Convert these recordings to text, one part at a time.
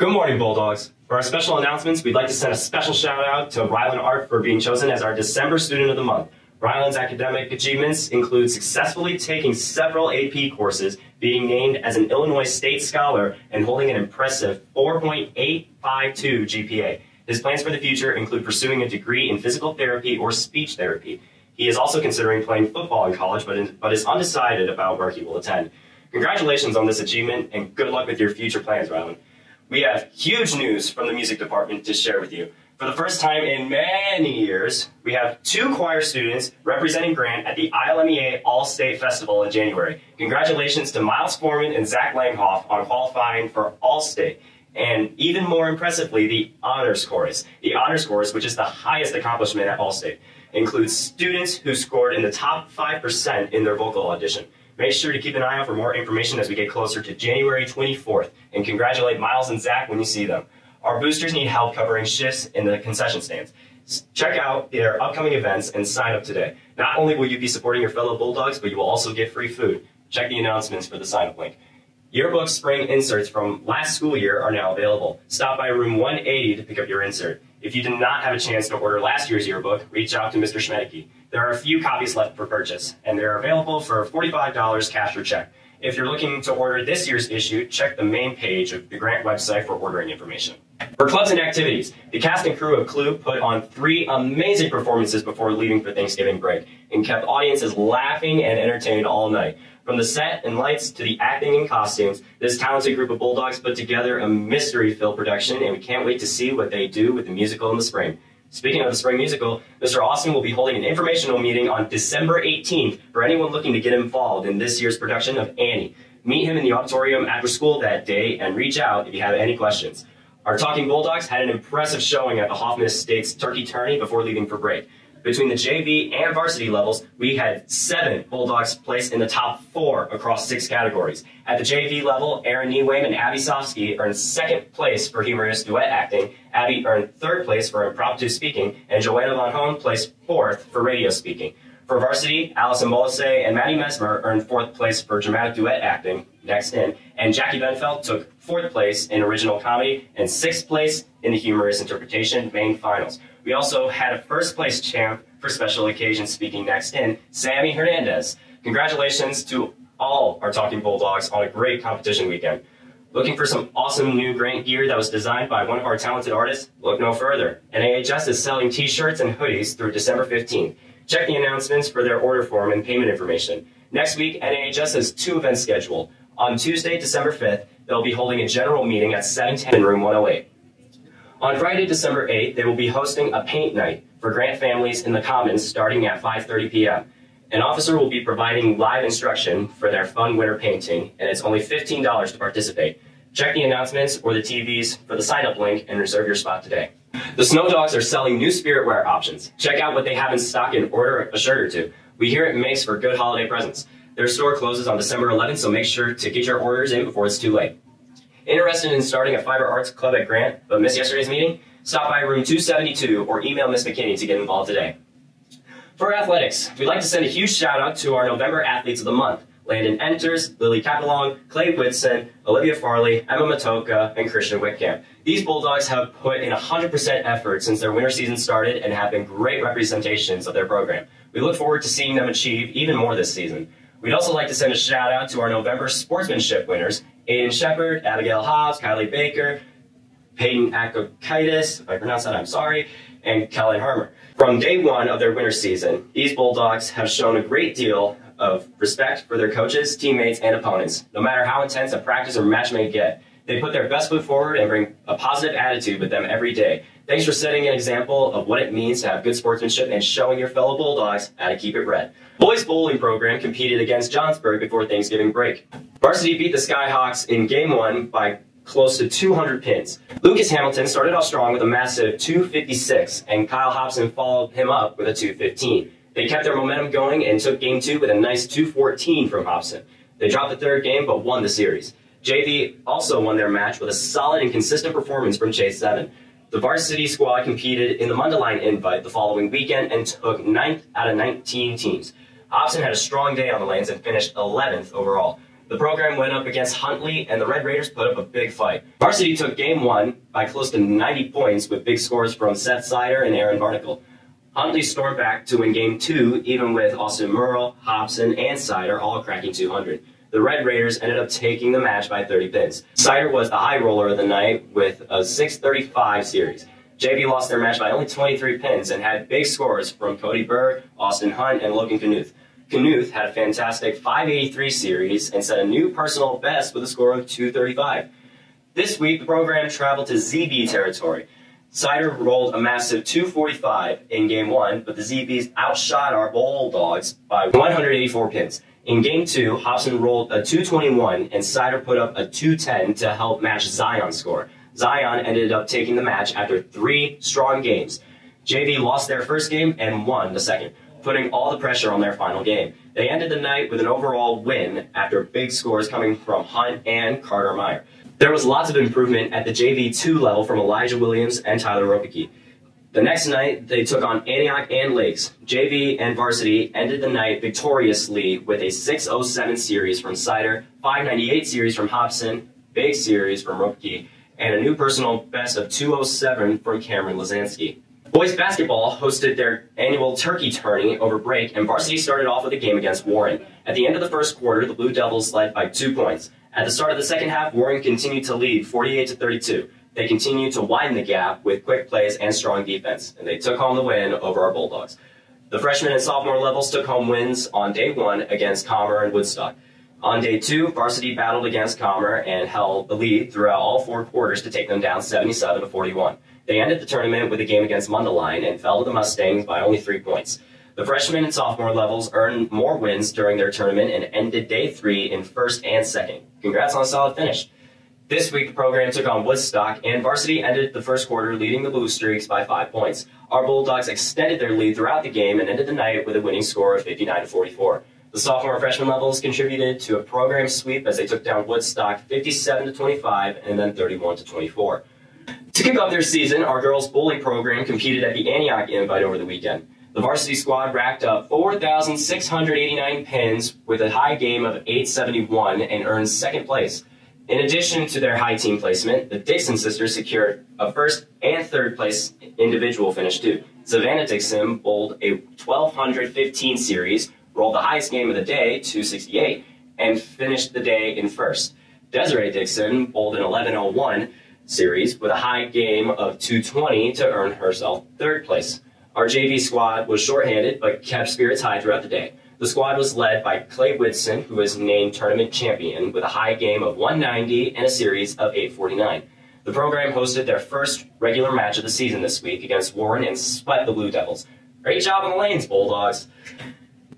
Good morning, Bulldogs. For our special announcements, we'd like to send a special shout out to Ryland Art for being chosen as our December Student of the Month. Ryland's academic achievements include successfully taking several AP courses, being named as an Illinois State Scholar, and holding an impressive 4.852 GPA. His plans for the future include pursuing a degree in physical therapy or speech therapy. He is also considering playing football in college, but, in, but is undecided about where he will attend. Congratulations on this achievement, and good luck with your future plans, Ryland. We have huge news from the music department to share with you. For the first time in many years, we have two choir students representing Grant at the ILMEA All-State Festival in January. Congratulations to Miles Foreman and Zach Langhoff on qualifying for All-State. And even more impressively, the Honors Chorus. The Honors Chorus, which is the highest accomplishment at All-State, includes students who scored in the top 5% in their vocal audition. Make sure to keep an eye out for more information as we get closer to January 24th, and congratulate Miles and Zach when you see them. Our boosters need help covering shifts in the concession stands. Check out their upcoming events and sign up today. Not only will you be supporting your fellow Bulldogs, but you will also get free food. Check the announcements for the sign up link. Yearbook spring inserts from last school year are now available. Stop by room 180 to pick up your insert. If you did not have a chance to order last year's yearbook, reach out to Mr. Schmedeke. There are a few copies left for purchase, and they're available for $45 cash or check. If you're looking to order this year's issue, check the main page of the Grant website for ordering information. For clubs and activities, the cast and crew of Clue put on three amazing performances before leaving for Thanksgiving break and kept audiences laughing and entertained all night. From the set and lights to the acting and costumes, this talented group of Bulldogs put together a mystery-filled production, and we can't wait to see what they do with the musical in the spring. Speaking of the spring musical, Mr. Austin will be holding an informational meeting on December 18th for anyone looking to get involved in this year's production of Annie. Meet him in the auditorium after school that day and reach out if you have any questions. Our Talking Bulldogs had an impressive showing at the Hoffman Estates Turkey Tourney before leaving for break. Between the JV and varsity levels, we had seven Bulldogs placed in the top four across six categories. At the JV level, Aaron Niewame and Abby Sofsky earned second place for humorous duet acting, Abby earned third place for impromptu speaking, and Joanna Von Hone placed fourth for radio speaking. For varsity, Allison Molise and Maddie Mesmer earned fourth place for dramatic duet acting, next in, and Jackie Benfeld took fourth place in original comedy and sixth place in the humorous interpretation main finals. We also had a first place champ for special occasion speaking next in, Sammy Hernandez. Congratulations to all our Talking Bulldogs on a great competition weekend. Looking for some awesome new Grant gear that was designed by one of our talented artists? Look no further. NAHS is selling t-shirts and hoodies through December 15th. Check the announcements for their order form and payment information. Next week, NAHS has two events scheduled. On Tuesday, December 5th, they'll be holding a general meeting at 710 in room 108. On Friday, December 8th, they will be hosting a paint night for Grant families in the Commons starting at 5.30 p.m. An officer will be providing live instruction for their fun winter painting, and it's only $15 to participate. Check the announcements or the TVs for the sign-up link and reserve your spot today. The Snow Dogs are selling new spirit wear options. Check out what they have in stock and order a shirt or two. We hear it makes for good holiday presents. Their store closes on December 11th, so make sure to get your orders in before it's too late. Interested in starting a fiber arts club at Grant, but missed yesterday's meeting? Stop by room 272 or email Miss McKinney to get involved today. For athletics, we'd like to send a huge shout out to our November Athletes of the Month. Landon Enters, Lily Capelong, Clay Whitson, Olivia Farley, Emma Matoka, and Christian Whitcamp. These Bulldogs have put in 100% effort since their winter season started and have been great representations of their program. We look forward to seeing them achieve even more this season. We'd also like to send a shout out to our November sportsmanship winners, Aiden Shepard, Abigail Hobbs, Kylie Baker, Peyton Akokitis, if I pronounce that, I'm sorry, and Kellen Harmer. From day one of their winter season, these Bulldogs have shown a great deal of respect for their coaches, teammates, and opponents. No matter how intense a practice or match may get, they put their best foot forward and bring a positive attitude with them every day. Thanks for setting an example of what it means to have good sportsmanship and showing your fellow Bulldogs how to keep it red. Boys bowling program competed against Johnsburg before Thanksgiving break. Varsity beat the Skyhawks in game one by close to 200 pins. Lucas Hamilton started off strong with a massive 256, and Kyle Hobson followed him up with a 215. They kept their momentum going and took game two with a nice 214 from Hobson. They dropped the third game but won the series. JV also won their match with a solid and consistent performance from Chase 7. The varsity squad competed in the Mundelein invite the following weekend and took 9th out of 19 teams. Hobson had a strong day on the lanes and finished 11th overall. The program went up against Huntley, and the Red Raiders put up a big fight. Varsity took game one by close to 90 points with big scores from Seth Sider and Aaron Barnacle. Huntley stormed back to win game two, even with Austin Murrell, Hobson, and Sider all cracking 200. The Red Raiders ended up taking the match by 30 pins. Sider was the high roller of the night with a 635 series. JV lost their match by only 23 pins and had big scores from Cody Berg, Austin Hunt, and Logan Knuth. Knuth had a fantastic 583 series and set a new personal best with a score of 235. This week, the program traveled to ZB territory. Sider rolled a massive 245 in game one, but the ZBs outshot our Bulldogs by 184 pins. In game two, Hobson rolled a 221 and Sider put up a 210 to help match Zion's score. Zion ended up taking the match after three strong games. JV lost their first game and won the second, putting all the pressure on their final game. They ended the night with an overall win after big scores coming from Hunt and Carter Meyer. There was lots of improvement at the JV2 level from Elijah Williams and Tyler Ropeke. The next night, they took on Antioch and Lakes. JV and Varsity ended the night victoriously with a 607 series from Sider, 598 series from Hobson, big series from Ropeke, and a new personal best of 207 from Cameron Lazansky. Boys basketball hosted their annual turkey tourney over break, and varsity started off with a game against Warren. At the end of the first quarter, the Blue Devils led by two points. At the start of the second half, Warren continued to lead 48 to 32. They continued to widen the gap with quick plays and strong defense, and they took home the win over our Bulldogs. The freshman and sophomore levels took home wins on day one against Commer and Woodstock. On day two, varsity battled against Commer and held the lead throughout all four quarters to take them down 77 to 41. They ended the tournament with a game against Mundelein and fell to the Mustangs by only three points. The freshman and sophomore levels earned more wins during their tournament and ended day three in first and second. Congrats on a solid finish. This week, the program took on Woodstock, and varsity ended the first quarter leading the Blue Streaks by five points. Our Bulldogs extended their lead throughout the game and ended the night with a winning score of 59 to 44. The sophomore and freshman levels contributed to a program sweep as they took down Woodstock 57 to 25 and then 31 to 24. To kick off their season, our girls bowling program competed at the Antioch Invite over the weekend. The varsity squad racked up 4,689 pins with a high game of 871 and earned second place. In addition to their high team placement, the Dixon sisters secured a first and third place individual finish too. Savannah Dixon bowled a 1215 series rolled the highest game of the day, 268, and finished the day in first. Desiree Dixon bowled an 1101 series with a high game of 220 to earn herself third place. Our JV squad was shorthanded but kept spirits high throughout the day. The squad was led by Clay Whitson, who was named tournament champion with a high game of 190 and a series of 849. The program hosted their first regular match of the season this week against Warren and swept the Blue Devils. Great job on the lanes, Bulldogs.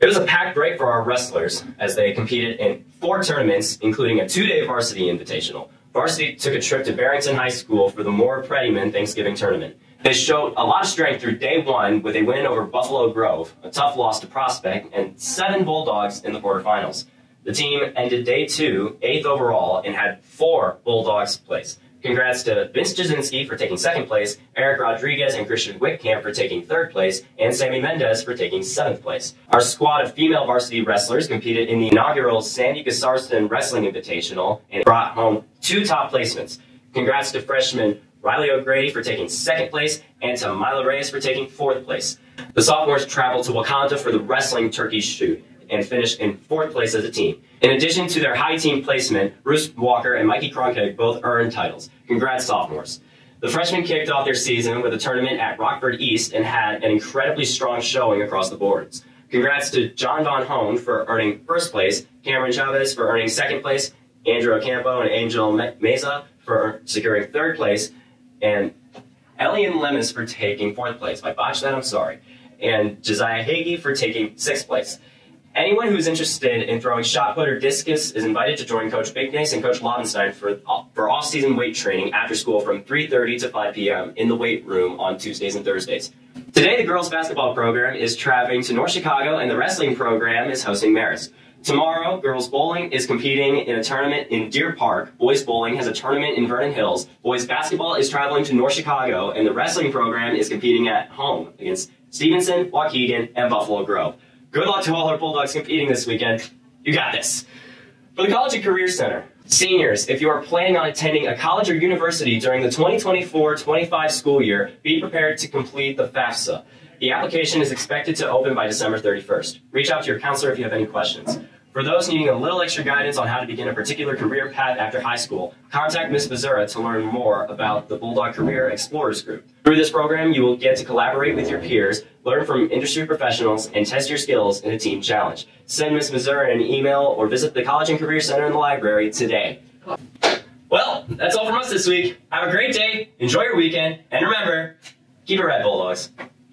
It was a packed break for our wrestlers as they competed in four tournaments, including a two-day varsity invitational. Varsity took a trip to Barrington High School for the Moore Prettyman Thanksgiving tournament. They showed a lot of strength through day one with a win over Buffalo Grove, a tough loss to Prospect, and seven Bulldogs in the quarterfinals. The team ended day two, eighth overall, and had four Bulldogs place. Congrats to Vince Jasinski for taking second place, Eric Rodriguez and Christian Wickcamp for taking third place, and Sammy Mendez for taking seventh place. Our squad of female varsity wrestlers competed in the inaugural Sandy Gasarston Wrestling Invitational and brought home two top placements. Congrats to freshman Riley O'Grady for taking second place, and to Mila Reyes for taking fourth place. The sophomores traveled to Wauconda for the wrestling turkey shoot and finished in fourth place as a team. In addition to their high team placement, Bruce Walker and Mikey Cronkite both earned titles. Congrats, sophomores. The freshmen kicked off their season with a tournament at Rockford East and had an incredibly strong showing across the boards. Congrats to John Von Hone for earning first place, Cameron Chavez for earning second place, Andrew Ocampo and Angel Meza for securing third place, and Elian Lemus for taking fourth place. If I botched that, I'm sorry. And Josiah Hagee for taking sixth place. Anyone who is interested in throwing shot put or discus is invited to join Coach Bignace and Coach Lovenstein for, for off-season weight training after school from 3.30 to 5 p.m. in the weight room on Tuesdays and Thursdays. Today, the girls basketball program is traveling to North Chicago and the wrestling program is hosting Marist. Tomorrow, girls bowling is competing in a tournament in Deer Park. Boys bowling has a tournament in Vernon Hills. Boys basketball is traveling to North Chicago, and the wrestling program is competing at home against Stevenson, Waukegan, and Buffalo Grove. Good luck to all our Bulldogs competing this weekend. You got this. For the College and Career Center, seniors, if you are planning on attending a college or university during the 2024-25 school year, be prepared to complete the FAFSA. The application is expected to open by December 31st. Reach out to your counselor if you have any questions. For those needing a little extra guidance on how to begin a particular career path after high school, contact Ms. Bazura to learn more about the Bulldog Career Explorers Group. Through this program, you will get to collaborate with your peers, learn from industry professionals, and test your skills in a team challenge. Send Ms. Bazura an email or visit the College and Career Center in the library today. Well, that's all from us this week. Have a great day, enjoy your weekend, and remember, keep it red, Bulldogs.